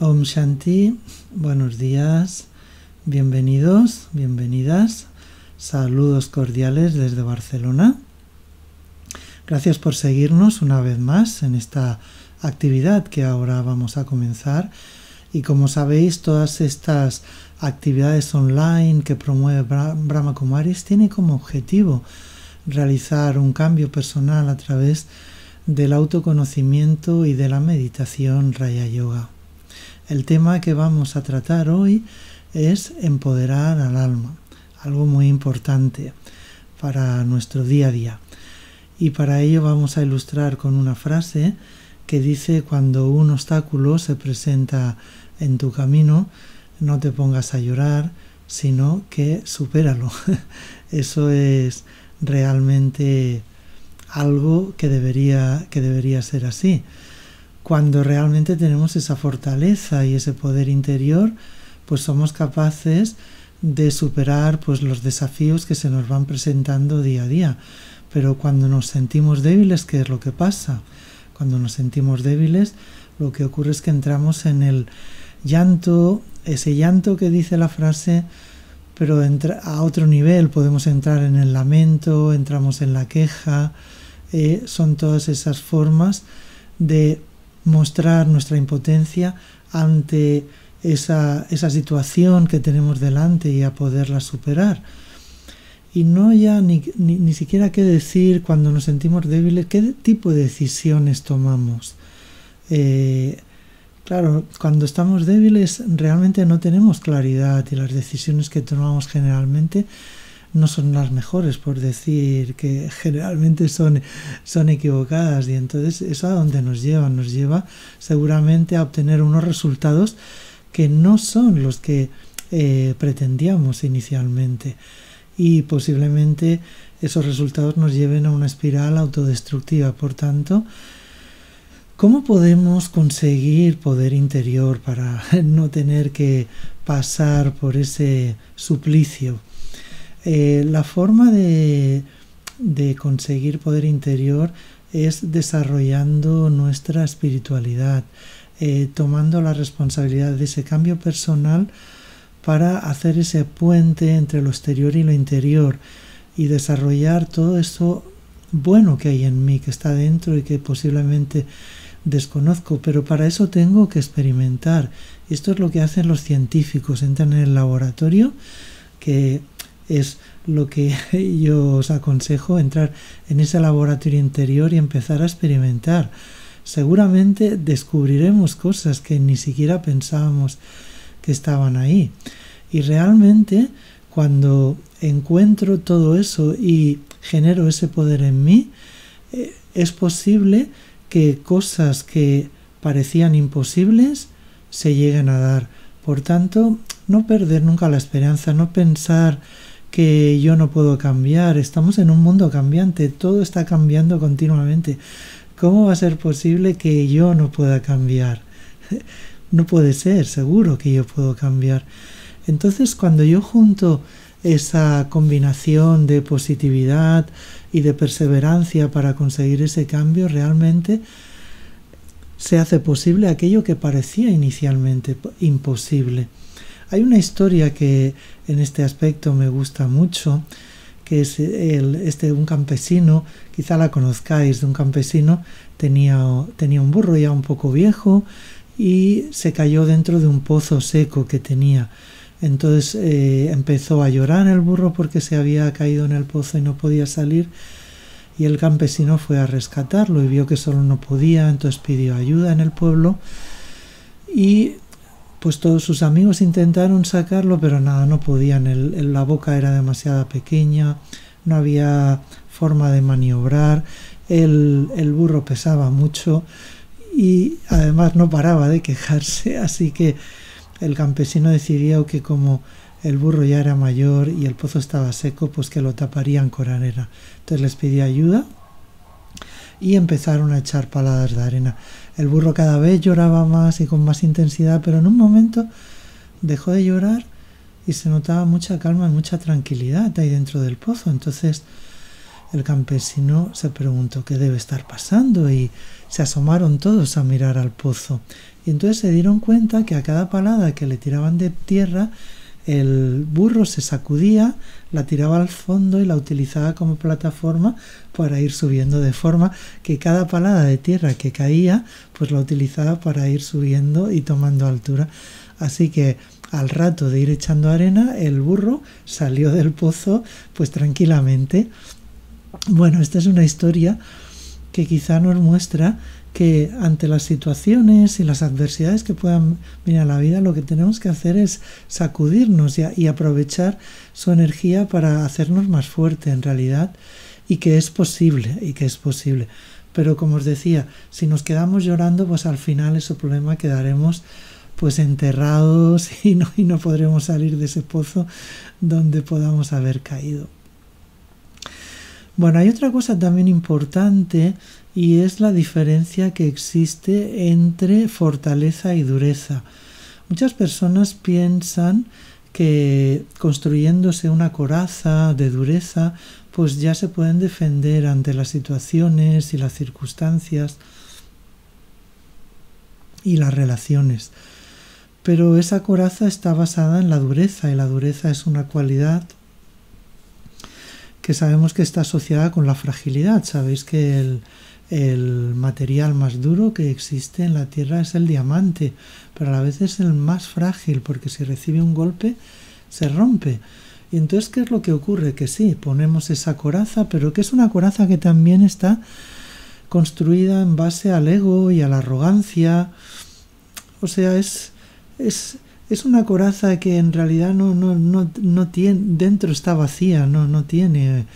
Om Shanti, buenos días, bienvenidos, bienvenidas, saludos cordiales desde Barcelona. Gracias por seguirnos una vez más en esta actividad que ahora vamos a comenzar. Y como sabéis, todas estas actividades online que promueve Brahma Kumaris tienen como objetivo realizar un cambio personal a través del autoconocimiento y de la meditación Raya Yoga. El tema que vamos a tratar hoy es empoderar al alma, algo muy importante para nuestro día a día. Y para ello vamos a ilustrar con una frase que dice cuando un obstáculo se presenta en tu camino, no te pongas a llorar, sino que supéralo. Eso es realmente algo que debería, que debería ser así. Cuando realmente tenemos esa fortaleza y ese poder interior, pues somos capaces de superar pues los desafíos que se nos van presentando día a día. Pero cuando nos sentimos débiles, ¿qué es lo que pasa? Cuando nos sentimos débiles, lo que ocurre es que entramos en el llanto, ese llanto que dice la frase, pero a otro nivel podemos entrar en el lamento, entramos en la queja, eh, son todas esas formas de mostrar nuestra impotencia ante esa, esa situación que tenemos delante y a poderla superar. Y no ya ni, ni, siquiera qué decir cuando nos sentimos débiles, qué tipo de decisiones tomamos. Eh, Claro, cuando estamos débiles realmente no tenemos claridad y las decisiones que tomamos generalmente no son las mejores, por decir que generalmente son, son equivocadas. Y entonces eso a dónde nos lleva? Nos lleva seguramente a obtener unos resultados que no son los que eh, pretendíamos inicialmente. Y posiblemente esos resultados nos lleven a una espiral autodestructiva. Por tanto, ¿Cómo podemos conseguir poder interior para no tener que pasar por ese suplicio? Eh, la forma de, conseguir poder interior es desarrollando nuestra espiritualidad, eh, tomando la responsabilidad de ese cambio personal para hacer ese puente entre lo exterior y lo interior y desarrollar todo eso bueno que hay en mí, que está dentro y que posiblemente desconozco, pero para eso tengo que experimentar. Esto es lo que hacen los científicos, entran en el laboratorio, que es lo que yo os aconsejo, entrar en ese laboratorio interior y empezar a experimentar. Seguramente descubriremos cosas que ni siquiera pensábamos que estaban ahí. Y realmente cuando encuentro todo eso y genero ese poder en mí, eh, es posible que cosas que parecían imposibles se lleguen a dar. Por tanto, no perder nunca la esperanza, no pensar que yo no puedo cambiar. Estamos en un mundo cambiante, todo está cambiando continuamente. ¿Cómo va a ser posible que yo no pueda cambiar? No puede ser, seguro que yo puedo cambiar. Entonces, cuando yo junto esa combinación de positividad y de perseverancia para conseguir ese cambio, realmente se hace posible aquello que parecía inicialmente imposible. Hay una historia que en este aspecto me gusta mucho, que es el, este un campesino, quizá la conozcáis, de un campesino tenía, tenía un burro ya un poco viejo y se cayó dentro de un pozo seco que tenía. Entonces eh, empezó a llorar el burro porque se había caído en el pozo y no podía salir. Y el campesino fue a rescatarlo y vio que solo no podía, entonces pidió ayuda en el pueblo. Y pues todos sus amigos intentaron sacarlo, pero nada, no podían. la boca era demasiado pequeña, no había forma de maniobrar, el, el burro pesaba mucho y además no paraba de quejarse, así que el campesino decidió que como el burro ya era mayor y el pozo estaba seco, pues que lo taparían con arena. Entonces les pidió ayuda y empezaron a echar paladas de arena. El burro cada vez lloraba más y con más intensidad, pero en un momento dejó de llorar y se notaba mucha calma y mucha tranquilidad ahí dentro del pozo. Entonces el campesino se preguntó qué debe estar pasando y se asomaron todos a mirar al pozo. Y entonces se dieron cuenta que a cada palada que le tiraban de tierra, el burro se sacudía, la tiraba al fondo y la utilizaba como plataforma para ir subiendo, de forma que cada palada de tierra que caía, pues la utilizaba para ir subiendo y tomando altura. Así que al rato de ir echando arena, el burro salió del pozo pues tranquilamente. Bueno, esta es una historia que quizá nos muestra que ante las situaciones y las adversidades que puedan venir a la vida, lo que tenemos que hacer es sacudirnos y, aprovechar su energía para hacernos más fuerte en realidad y que es posible, y que es posible. Pero como os decía, si nos quedamos llorando, pues al final ese problema quedaremos pues enterrados y no, y no podremos salir de ese pozo donde podamos haber caído. Bueno, hay otra cosa también importante y es la diferencia que existe entre fortaleza y dureza. Muchas personas piensan que construyéndose una coraza de dureza, pues ya se pueden defender ante las situaciones y las circunstancias y las relaciones. Pero esa coraza está basada en la dureza y la dureza es una cualidad que sabemos que está asociada con la fragilidad. Sabéis que el, el material más duro que existe en la Tierra es el diamante, pero a la vez es el más frágil porque si recibe un golpe se rompe. Y entonces, ¿qué es lo que ocurre? Que sí, ponemos esa coraza, pero que es una coraza que también está construida en base al ego y a la arrogancia. O sea, es, es, es una coraza que en realidad no, no, no, no tiene, dentro está vacía, no, no tiene,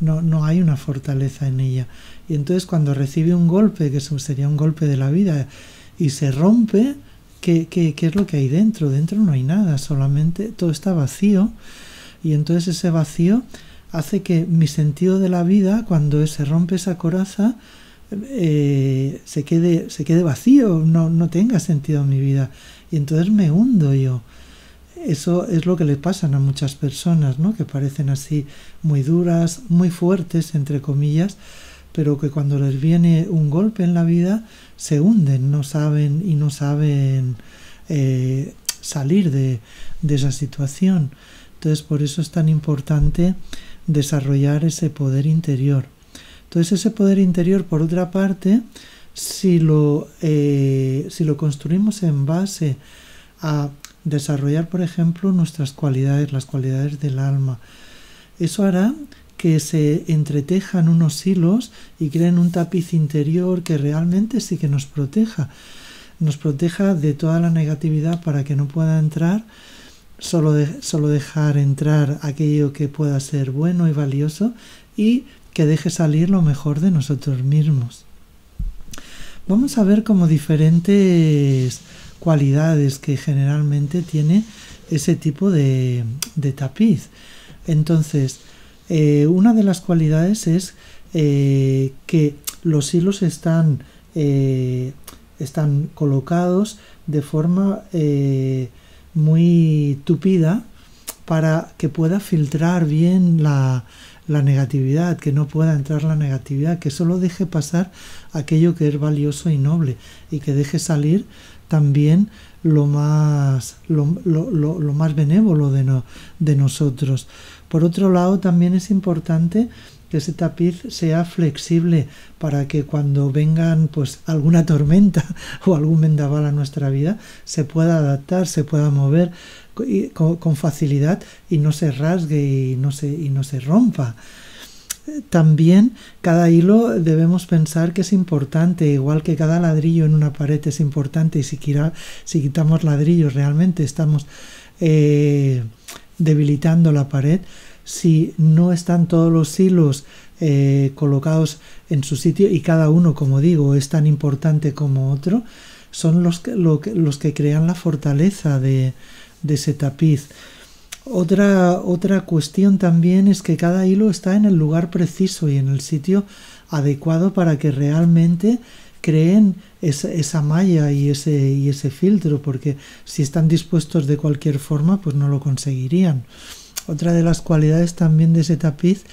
no, no hay una fortaleza en ella. Y entonces cuando recibe un golpe, que sería un golpe de la vida, y se rompe, ¿qué, qué, qué es lo que hay dentro? Dentro no hay nada, solamente todo está vacío. Y entonces ese vacío hace que mi sentido de la vida, cuando se rompe esa coraza, eh, se, quede, se quede vacío, no, no tenga sentido en mi vida. Y entonces me hundo yo. Eso es lo que le pasan a muchas personas, ¿no? Que parecen así muy duras, muy fuertes, entre comillas, pero que cuando les viene un golpe en la vida se hunden, no saben y no saben eh, salir de, esa situación. Entonces por eso es tan importante desarrollar ese poder interior. Entonces ese poder interior, por otra parte, si lo, eh, si lo construimos en base a desarrollar, por ejemplo, nuestras cualidades, las cualidades del alma, eso hará que se entretejan unos hilos y creen un tapiz interior que realmente sí que nos proteja. Nos proteja de toda la negatividad para que no pueda entrar, solo, solo dejar entrar aquello que pueda ser bueno y valioso y que deje salir lo mejor de nosotros mismos. Vamos a ver como diferentes cualidades que generalmente tiene ese tipo de, de tapiz. Entonces, eh, una de las cualidades es eh, que los hilos están, eh, están colocados de forma muy tupida para que pueda filtrar bien la, negatividad, que no pueda entrar la negatividad, que solo deje pasar aquello que es valioso y noble y que deje salir también lo más, lo, lo, lo, más benévolo de, no, de nosotros. Por otro lado, también es importante que ese tapiz sea flexible para que cuando vengan pues alguna tormenta o algún vendaval a nuestra vida se pueda adaptar, se pueda mover con, facilidad y no se rasgue y no se, y no se rompa. También cada hilo debemos pensar que es importante, igual que cada ladrillo en una pared es importante y si, quitamos ladrillos realmente estamos eh, debilitando la pared, si no están todos los hilos eh, colocados en su sitio y cada uno, como digo, es tan importante como otro, son los que, los que crean la fortaleza de, de ese tapiz. Otra, otra cuestión también es que cada hilo está en el lugar preciso y en el sitio adecuado para que realmente creen esa, esa, malla y ese, y ese filtro, porque si están dispuestos de cualquier forma, pues no lo conseguirían. Otra de las cualidades también de ese tapiz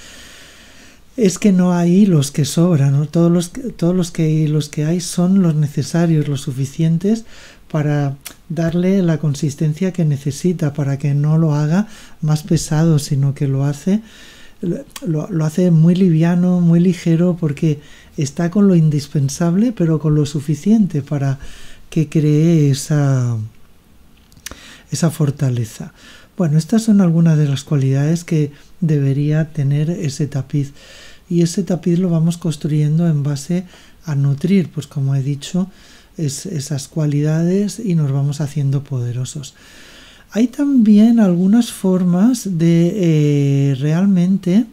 es que no hay hilos que sobran, todos, los, todos los, que, los que hay son los necesarios, los suficientes para darle la consistencia que necesita, para que no lo haga más pesado, sino que lo hace, lo, lo hace muy liviano, muy ligero, porque está con lo indispensable, pero con lo suficiente para que cree esa, esa fortaleza. Bueno, estas son algunas de las cualidades que debería tener ese tapiz. Y ese tapiz lo vamos construyendo en base a nutrir, pues como he dicho, esas cualidades y nos vamos haciendo poderosos. Hay también algunas formas de eh, realmente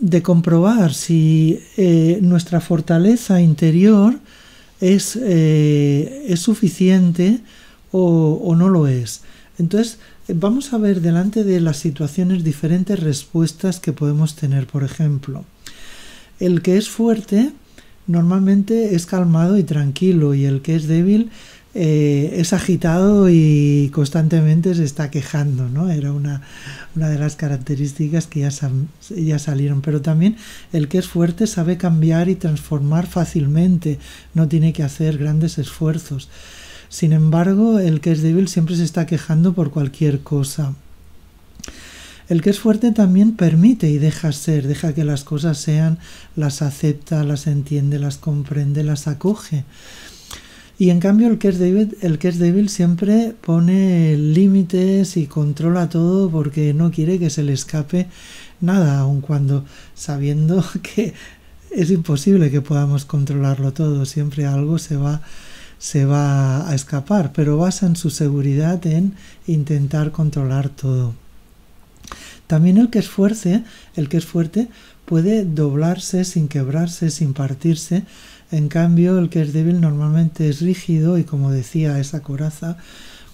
de comprobar si eh, nuestra fortaleza interior es, eh, es suficiente o, o, no lo es. Entonces, vamos a ver delante de las situaciones diferentes respuestas que podemos tener. Por ejemplo, el que es fuerte normalmente es calmado y tranquilo y el que es débil eh, es agitado y constantemente se está quejando, ¿no? Era una, una de las características que ya, ya, salieron. Pero también el que es fuerte sabe cambiar y transformar fácilmente, no tiene que hacer grandes esfuerzos. Sin embargo, el que es débil siempre se está quejando por cualquier cosa. El que es fuerte también permite y deja ser, deja que las cosas sean, las acepta, las entiende, las comprende, las acoge. Y en cambio el que es débil, siempre pone límites y controla todo porque no quiere que se le escape nada, aun cuando sabiendo que es imposible que podamos controlarlo todo, siempre algo se va se va a escapar, pero basa en su seguridad en intentar controlar todo. También el que es fuerte, el que es fuerte puede doblarse sin quebrarse, sin partirse. En cambio, el que es débil normalmente es rígido y como decía esa coraza,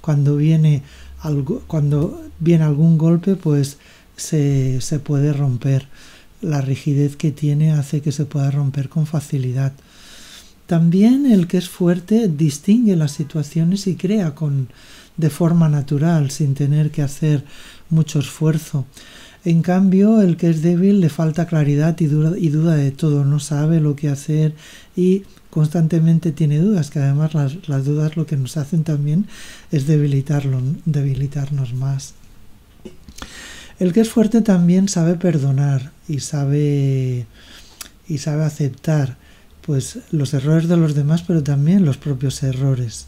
cuando viene, algo, cuando viene algún golpe, pues se, se puede romper. La rigidez que tiene hace que se pueda romper con facilidad. También el que es fuerte distingue las situaciones y crea con, de forma natural, sin tener que hacer mucho esfuerzo. En cambio, el que es débil le falta claridad y duda, de todo, no sabe lo que hacer y constantemente tiene dudas, que además las, las dudas lo que nos hacen también es debilitarlo, debilitarnos más. El que es fuerte también sabe perdonar y sabe y sabe aceptar pues los errores de los demás, pero también los propios errores.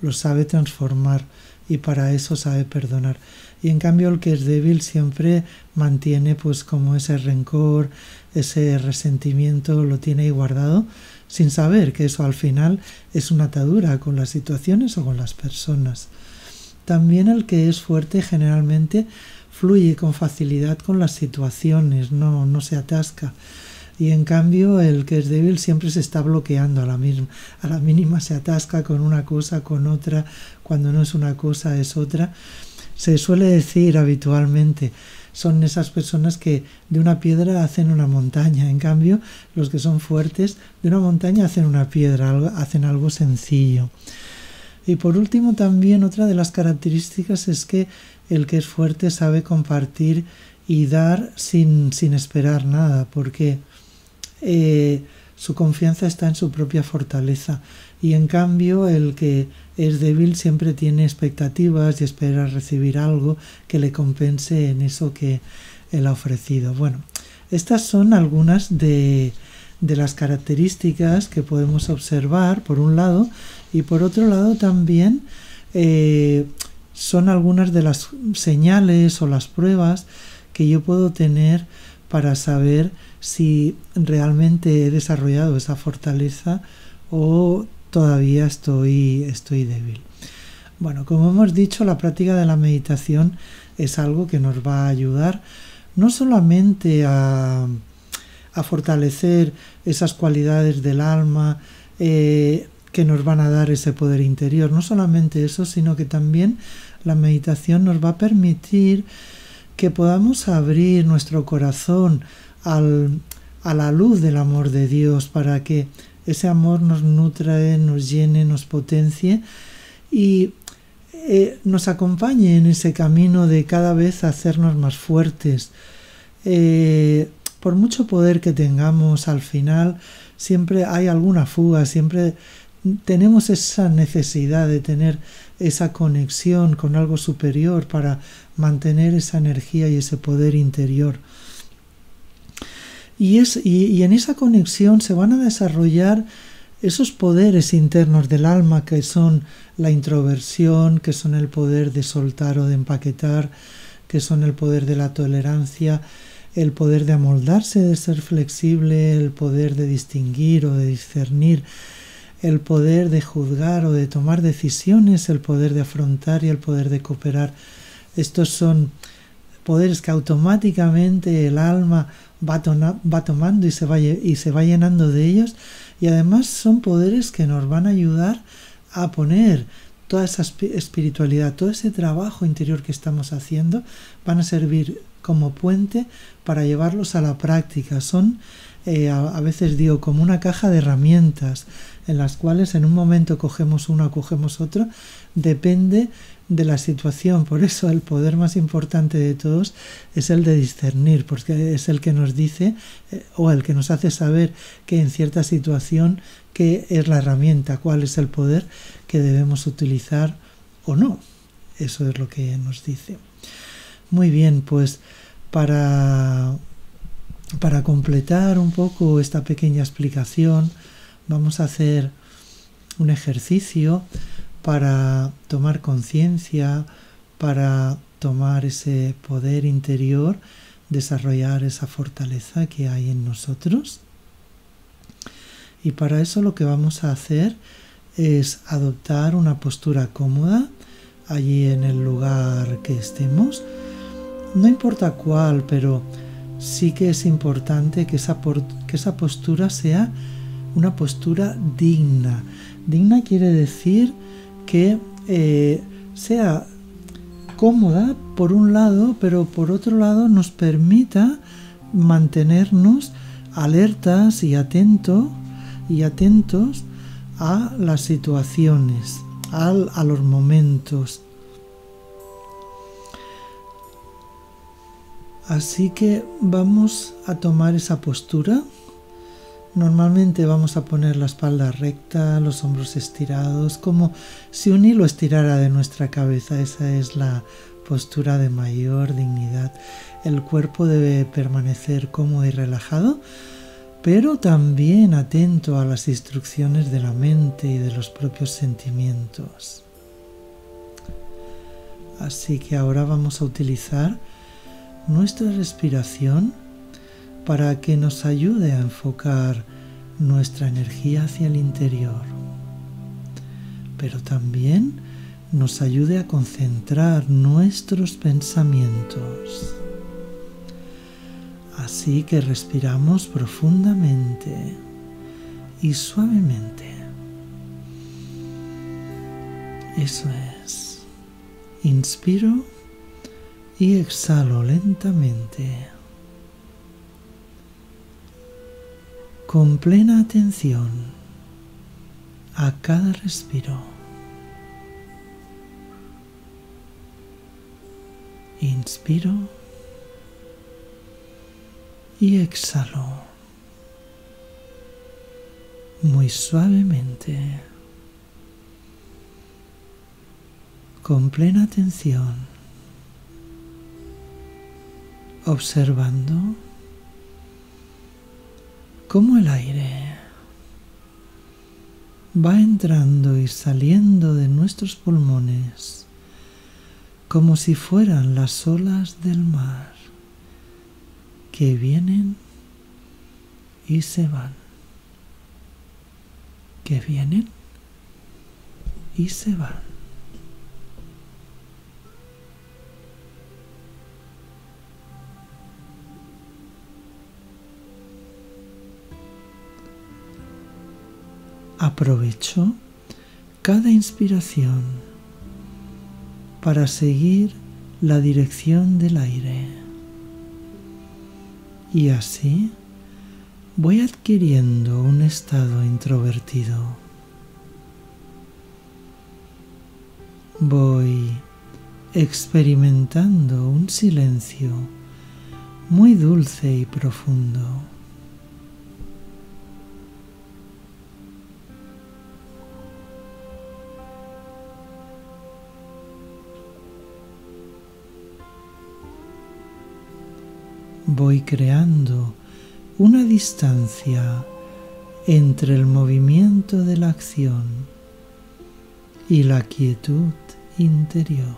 Los sabe transformar y para eso sabe perdonar. Y en cambio el que es débil siempre mantiene pues como ese rencor, ese resentimiento, lo tiene ahí guardado sin saber que eso al final es una atadura con las situaciones o con las personas. También el que es fuerte generalmente fluye con facilidad con las situaciones, no, no se atasca. Y en cambio el que es débil siempre se está bloqueando a la misma a la mínima se atasca con una cosa con otra. Cuando no es una cosa es otra se suele decir habitualmente son esas personas que de una piedra hacen una montaña. En cambio los que son fuertes de una montaña hacen una piedra hacen algo sencillo. Y por último también otra de las características es que el que es fuerte sabe compartir y dar sin, sin esperar nada, porque eh, su confianza está en su propia fortaleza. Y en cambio el que es débil siempre tiene expectativas y espera recibir algo que le compense en eso que él ha ofrecido. Bueno, estas son algunas de, de las características que podemos observar por un lado y por otro lado también eh, son algunas de las señales o las pruebas que yo puedo tener para saber si realmente he desarrollado esa fortaleza o todavía estoy, estoy débil. Bueno, como hemos dicho, la práctica de la meditación es algo que nos va a ayudar no solamente a, a fortalecer esas cualidades del alma eh, que nos van a dar ese poder interior, no solamente eso, sino que también la meditación nos va a permitir que podamos abrir nuestro corazón al, a la luz del amor de Dios para que ese amor nos nutra, nos llene, nos potencie y eh, nos acompañe en ese camino de cada vez hacernos más fuertes. Eh, por mucho poder que tengamos al final, siempre hay alguna fuga, siempre tenemos esa necesidad de tener esa conexión con algo superior para mantener esa energía y ese poder interior. Y, es, y, en esa conexión se van a desarrollar esos poderes internos del alma que son la introversión, que son el poder de soltar o de empaquetar, que son el poder de la tolerancia, el poder de amoldarse, de ser flexible, el poder de distinguir o de discernir, el poder de juzgar o de tomar decisiones, el poder de afrontar y el poder de cooperar. Estos son poderes que automáticamente el alma va, va tomando y se, va, y se va llenando de ellos y además son poderes que nos van a ayudar a poner toda esa espiritualidad, todo ese trabajo interior que estamos haciendo, van a servir como puente para llevarlos a la práctica. Son, eh, a, veces digo, como una caja de herramientas en las cuales en un momento cogemos uno o cogemos otro, depende de la situación. Por eso el poder más importante de todos es el de discernir, porque es el que nos dice eh, o el que nos hace saber que en cierta situación qué es la herramienta, cuál es el poder que debemos utilizar o no. Eso es lo que nos dice. Muy bien, pues para, para completar un poco esta pequeña explicación, vamos a hacer un ejercicio para tomar conciencia, para tomar ese poder interior, desarrollar esa fortaleza que hay en nosotros. Y para eso lo que vamos a hacer es adoptar una postura cómoda allí en el lugar que estemos. No importa cuál, pero sí que es importante que esa, postura sea una postura digna. Digna quiere decir que eh, sea cómoda por un lado, pero por otro lado nos permita mantenernos alertas y atento y atentos a las situaciones, a, a los momentos. Así que vamos a tomar esa postura Normalmente vamos a poner la espalda recta, los hombros estirados, como si un hilo estirara de nuestra cabeza. Esa es la postura de mayor dignidad. El cuerpo debe permanecer cómodo y relajado, pero también atento a las instrucciones de la mente y de los propios sentimientos. Así que ahora vamos a utilizar nuestra respiración para que nos ayude a enfocar nuestra energía hacia el interior, pero también nos ayude a concentrar nuestros pensamientos. Así que respiramos profundamente y suavemente. Eso es. Inspiro y exhalo lentamente. Con plena atención a cada respiro. Inspiro y exhalo muy suavemente, con plena atención, observando cómo el aire va entrando y saliendo de nuestros pulmones como si fueran las olas del mar que vienen y se van, que vienen y se van. Aprovecho cada inspiración para seguir la dirección del aire. Y así voy adquiriendo un estado introvertido. Voy experimentando un silencio muy dulce y profundo. Voy creando una distancia entre el movimiento de la acción y la quietud interior,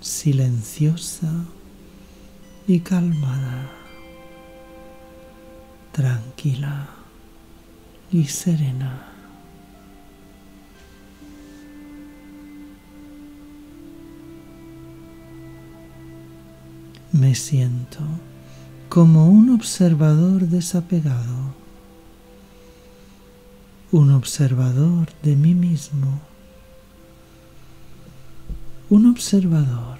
silenciosa y calmada, tranquila y serena. Me siento como un observador desapegado, un observador de mí mismo, un observador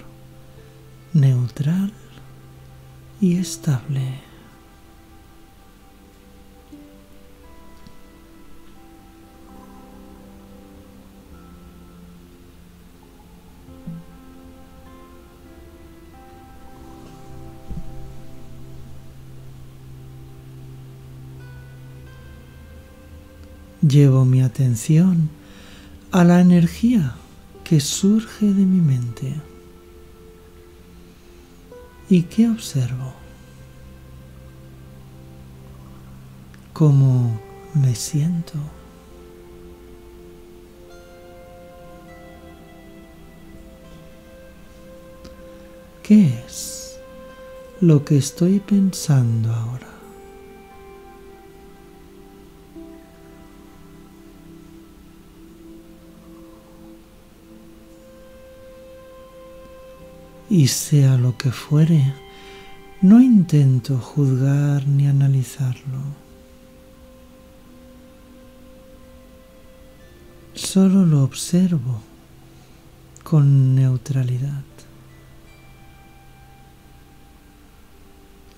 neutral y estable. Llevo mi atención a la energía que surge de mi mente. ¿Y qué observo? ¿Cómo me siento? ¿Qué es lo que estoy pensando ahora? Y sea lo que fuere, no intento juzgar ni analizarlo. Solo lo observo con neutralidad.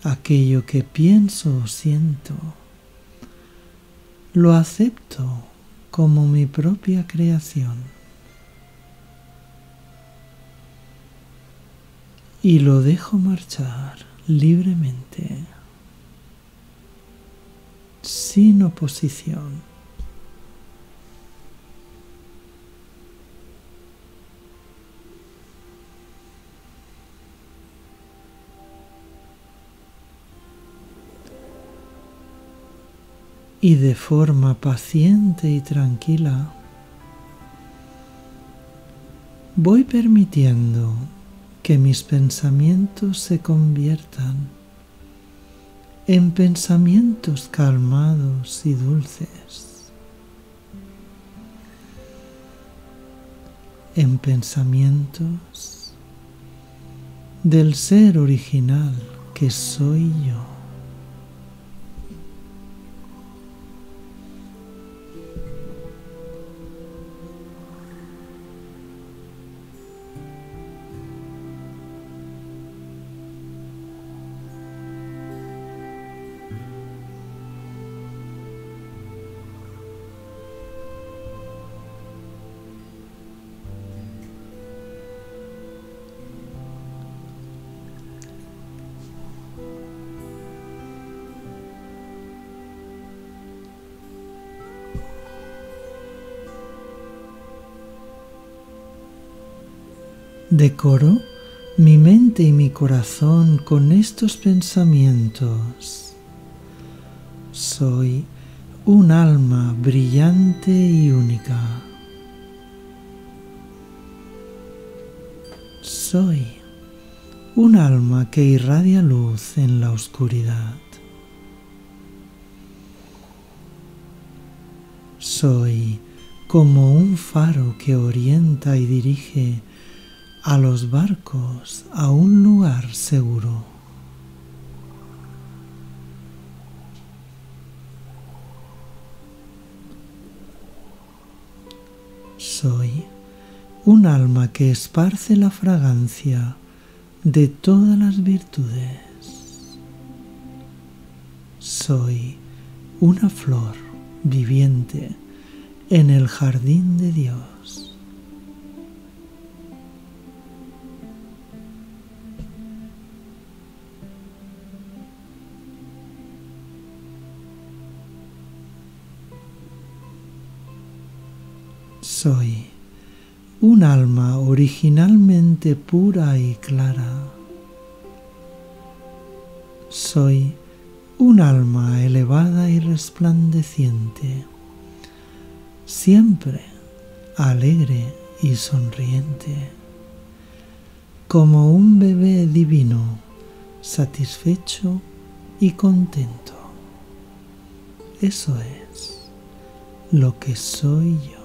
Aquello que pienso o siento, lo acepto como mi propia creación. Y lo dejo marchar libremente, sin oposición. Y de forma paciente y tranquila, voy permitiendo que mis pensamientos se conviertan en pensamientos calmados y dulces, en pensamientos del ser original que soy yo. Decoro mi mente y mi corazón con estos pensamientos. Soy un alma brillante y única. Soy un alma que irradia luz en la oscuridad. Soy como un faro que orienta y dirige a los barcos a un lugar seguro. Soy un alma que esparce la fragancia de todas las virtudes. Soy una flor viviente en el jardín de Dios. Soy un alma originalmente pura y clara. Soy un alma elevada y resplandeciente, siempre alegre y sonriente, como un bebé divino, satisfecho y contento. Eso es lo que soy yo.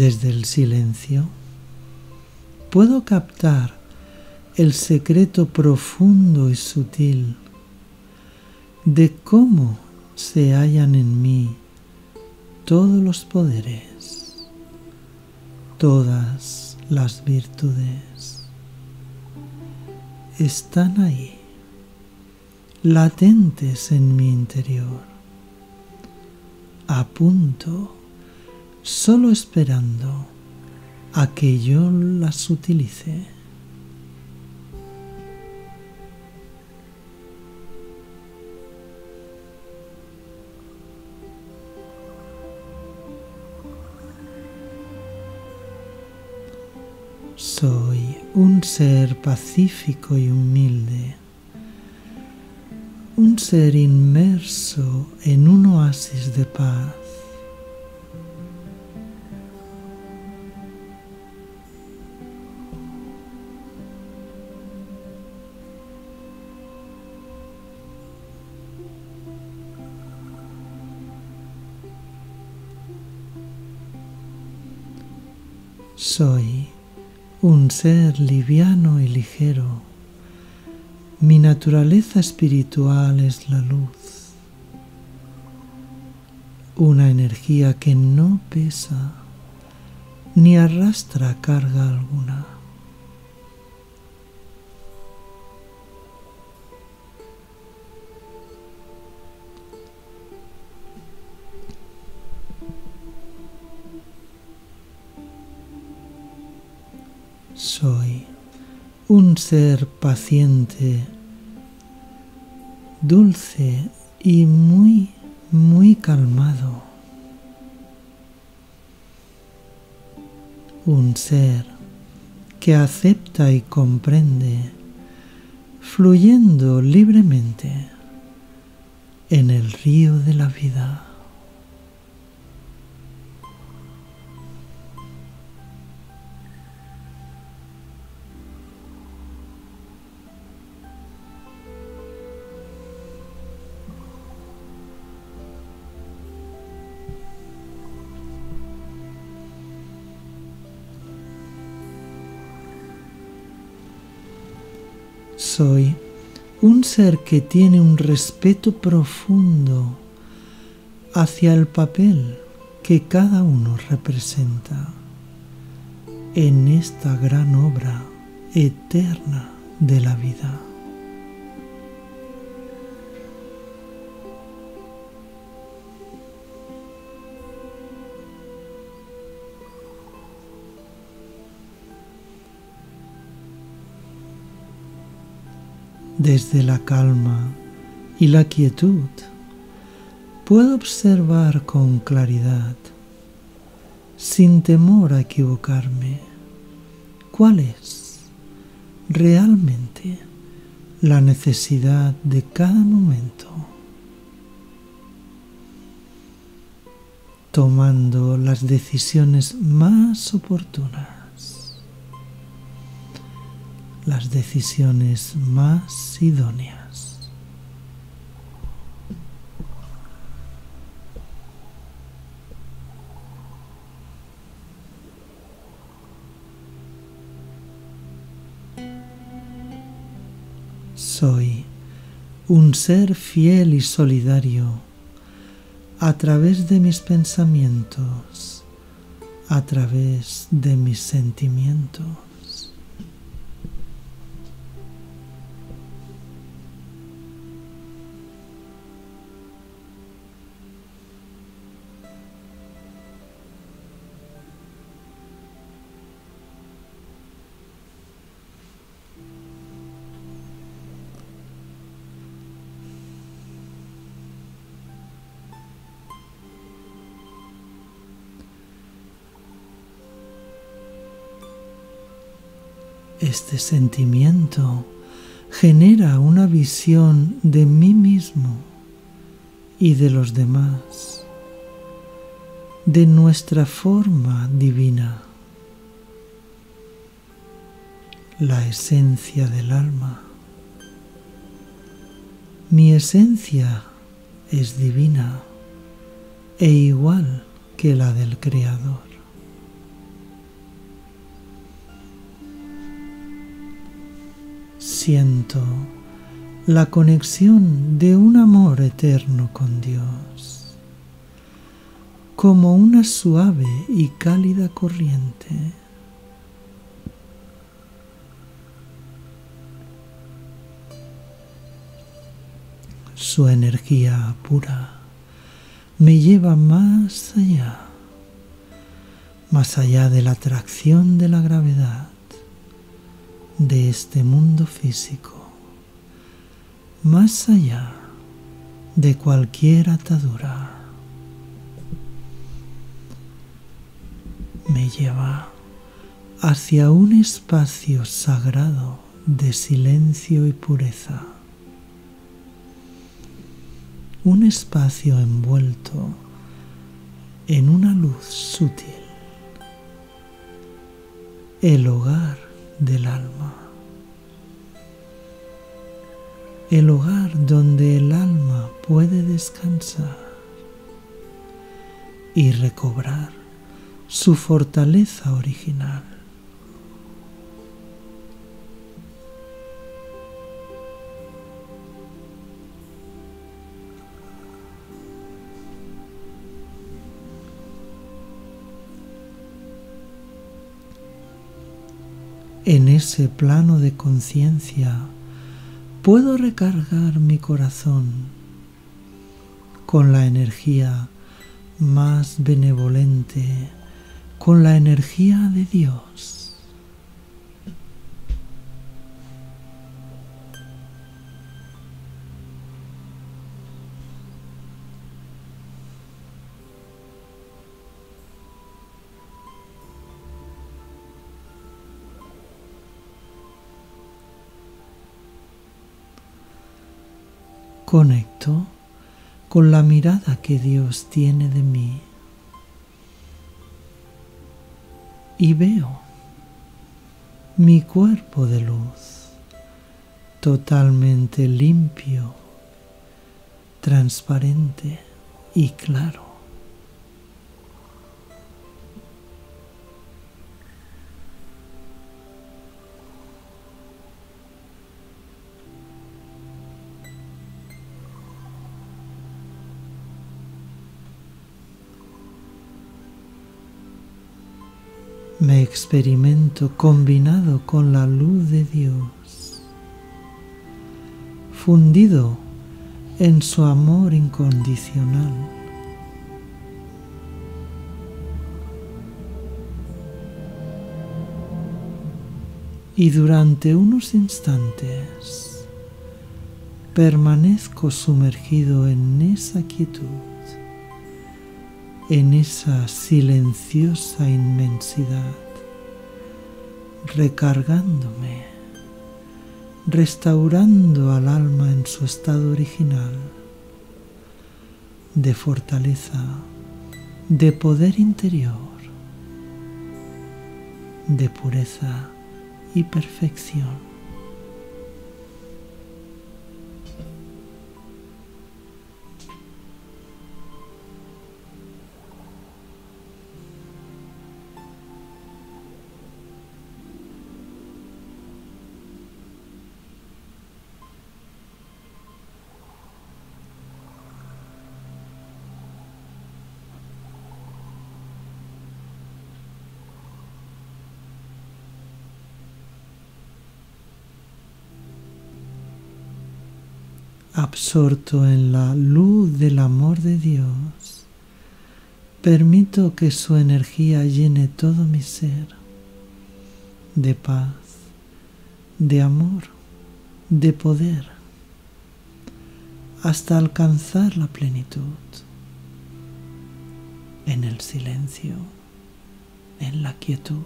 Desde el silencio puedo captar el secreto profundo y sutil de cómo se hallan en mí todos los poderes, todas las virtudes. Están ahí, latentes en mi interior, a punto solo esperando a que yo las utilice. Soy un ser pacífico y humilde, un ser inmerso en un oasis de paz Soy un ser liviano y ligero. Mi naturaleza espiritual es la luz. Una energía que no pesa ni arrastra carga alguna. Ser paciente, dulce y muy, muy calmado. Un ser que acepta y comprende, fluyendo libremente en el río de la vida. Soy un ser que tiene un respeto profundo hacia el papel que cada uno representa en esta gran obra eterna de la vida. Desde la calma y la quietud puedo observar con claridad, sin temor a equivocarme, cuál es realmente la necesidad de cada momento, tomando las decisiones más oportunas las decisiones más idóneas. Soy un ser fiel y solidario a través de mis pensamientos, a través de mis sentimientos Este sentimiento genera una visión de mí mismo y de los demás, de nuestra forma divina, la esencia del alma. Mi esencia es divina e igual que la del Creador. Siento la conexión de un amor eterno con Dios, como una suave y cálida corriente. Su energía pura me lleva más allá, más allá de la atracción de la gravedad de este mundo físico, más allá de cualquier atadura. Me lleva hacia un espacio sagrado de silencio y pureza, un espacio envuelto en una luz sutil, el hogar del alma. El hogar donde el alma puede descansar y recobrar su fortaleza original. En ese plano de conciencia puedo recargar mi corazón con la energía más benevolente, con la energía de Dios. Conecto con la mirada que Dios tiene de mí y veo mi cuerpo de luz totalmente limpio, transparente y claro. Me experimento combinado con la luz de Dios, fundido en su amor incondicional. Y durante unos instantes permanezco sumergido en esa quietud en esa silenciosa inmensidad, recargándome, restaurando al alma en su estado original de fortaleza, de poder interior, de pureza y perfección. Absorto en la luz del amor de Dios, permito que su energía llene todo mi ser de paz, de amor, de poder, hasta alcanzar la plenitud en el silencio, en la quietud.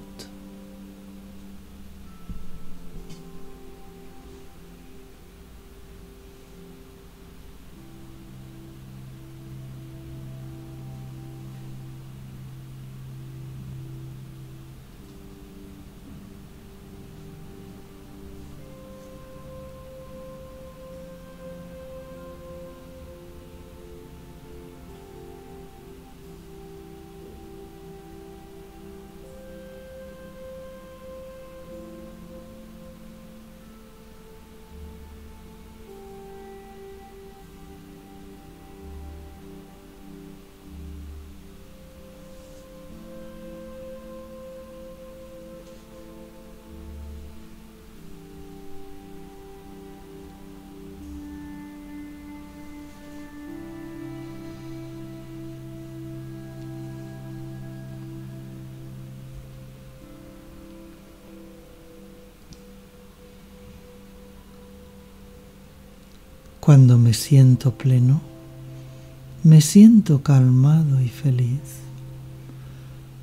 Cuando me siento pleno, me siento calmado y feliz.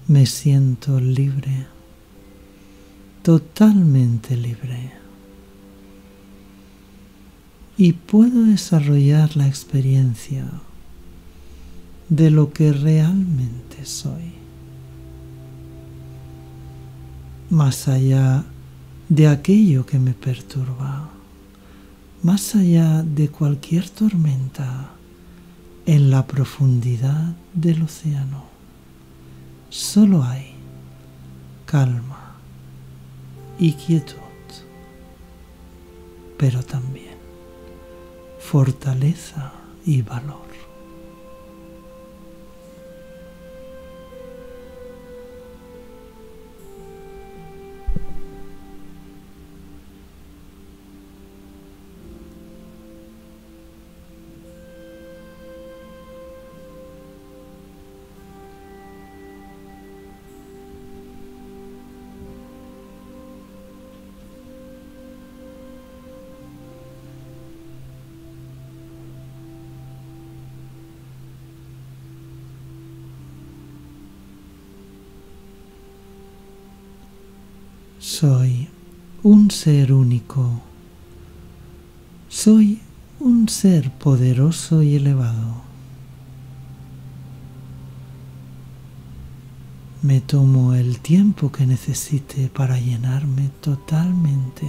Me siento libre, totalmente libre. Y puedo desarrollar la experiencia de lo que realmente soy. Más allá de aquello que me perturba, más allá de cualquier tormenta en la profundidad del océano, solo hay calma y quietud, pero también fortaleza y valor. Soy un ser único. Soy un ser poderoso y elevado. Me tomo el tiempo que necesite para llenarme totalmente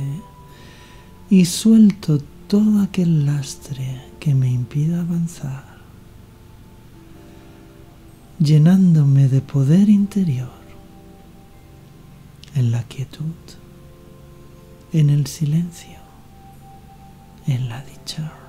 y suelto todo aquel lastre que me impida avanzar, llenándome de poder interior en la quietud, en el silencio, en la dicha.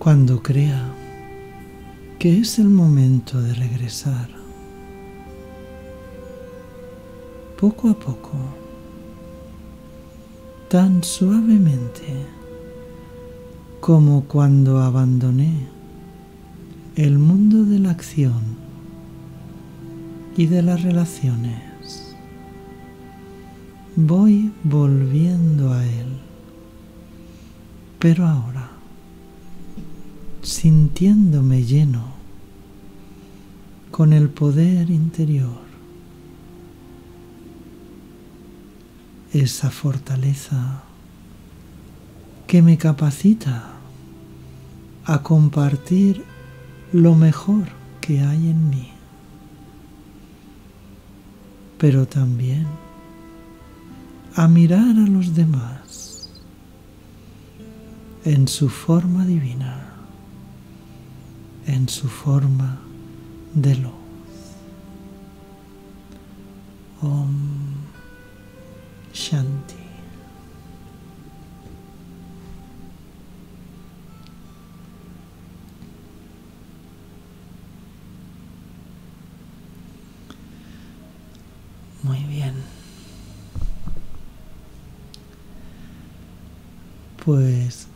Cuando crea que es el momento de regresar, poco a poco, tan suavemente como cuando abandoné el mundo de la acción y de las relaciones, voy volviendo a él, pero ahora sintiéndome lleno con el poder interior, esa fortaleza que me capacita a compartir lo mejor que hay en mí, pero también a mirar a los demás en su forma divina en su forma de luz. Om Shanti. Muy bien. Pues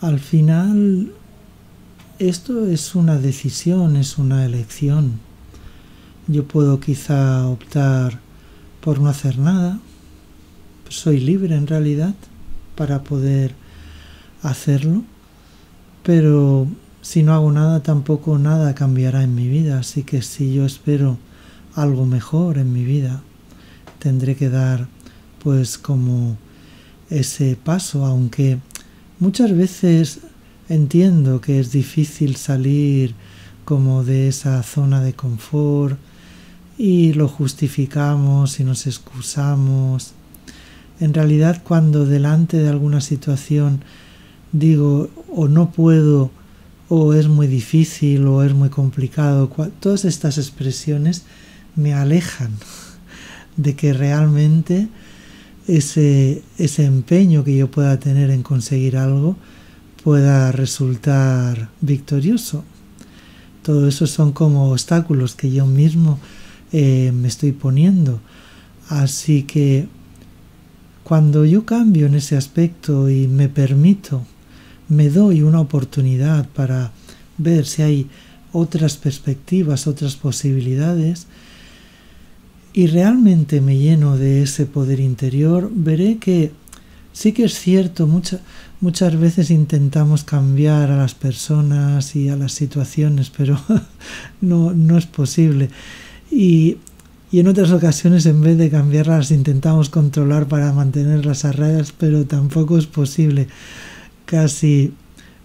al final esto es una decisión, es una elección. Yo puedo quizá optar por no hacer nada. Soy libre en realidad para poder hacerlo. Pero si no hago nada, tampoco nada cambiará en mi vida. Así que si yo espero algo mejor en mi vida, tendré que dar pues como ese paso, aunque muchas veces Entiendo que es difícil salir como de esa zona de confort y lo justificamos y nos excusamos. En realidad cuando delante de alguna situación digo o no puedo o es muy difícil o es muy complicado, todas estas expresiones me alejan de que realmente ese, ese empeño que yo pueda tener en conseguir algo pueda resultar victorioso. Todo eso son como obstáculos que yo mismo eh, me estoy poniendo. Así que cuando yo cambio en ese aspecto y me permito, me doy una oportunidad para ver si hay otras perspectivas, otras posibilidades, y realmente me lleno de ese poder interior, veré que sí que es cierto, muchas veces intentamos cambiar a las personas y a las situaciones, pero no, no es posible. Y, y, en otras ocasiones, en vez de cambiarlas, intentamos controlar para mantenerlas a rayas, pero tampoco es posible. Casi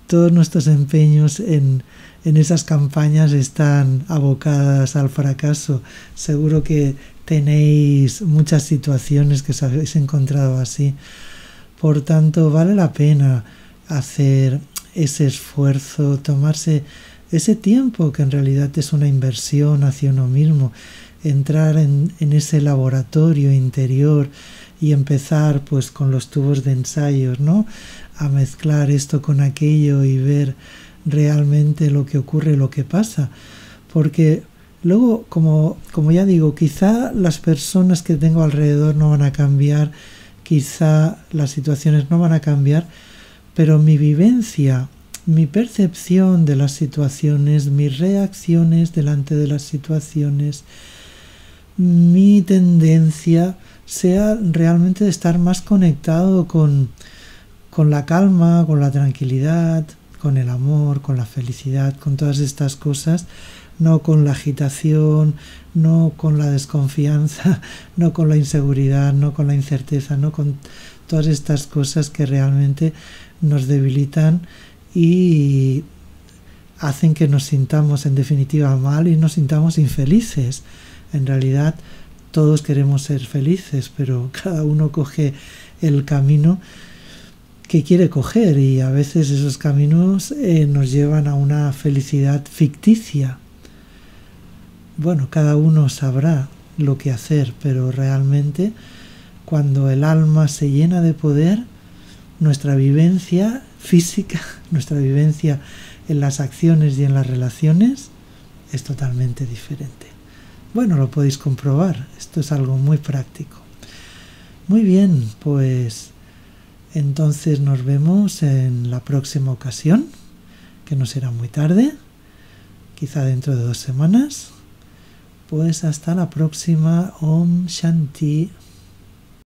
todos nuestros empeños en, en esas campañas están abocadas al fracaso. Seguro que tenéis muchas situaciones que os habéis encontrado así. Por tanto, vale la pena hacer ese esfuerzo, tomarse ese tiempo que en realidad es una inversión hacia uno mismo, entrar en, ese laboratorio interior y empezar pues con los tubos de ensayos, ¿no? A mezclar esto con aquello y ver realmente lo que ocurre, lo que pasa. Porque Luego, como, como ya digo, quizá las personas que tengo alrededor no van a cambiar, quizá las situaciones no van a cambiar, pero mi vivencia, mi percepción de las situaciones, mis reacciones delante de las situaciones, mi tendencia sea realmente de estar más conectado con, con la calma, con la tranquilidad, con el amor, con la felicidad, con todas estas cosas no con la agitación, no con la desconfianza, no con la inseguridad, no con la incerteza, no con todas estas cosas que realmente nos debilitan y hacen que nos sintamos en definitiva mal y nos sintamos infelices. En realidad todos queremos ser felices, pero cada uno coge el camino que quiere coger y a veces esos caminos eh, nos llevan a una felicidad ficticia bueno, cada uno sabrá lo que hacer, pero realmente cuando el alma se llena de poder, nuestra vivencia física, nuestra vivencia en las acciones y en las relaciones es totalmente diferente. Bueno, lo podéis comprobar, esto es algo muy práctico. Muy bien, pues entonces nos vemos en la próxima ocasión, que no será muy tarde, quizá dentro de dos semanas. Pues hasta la próxima. Om Shanti.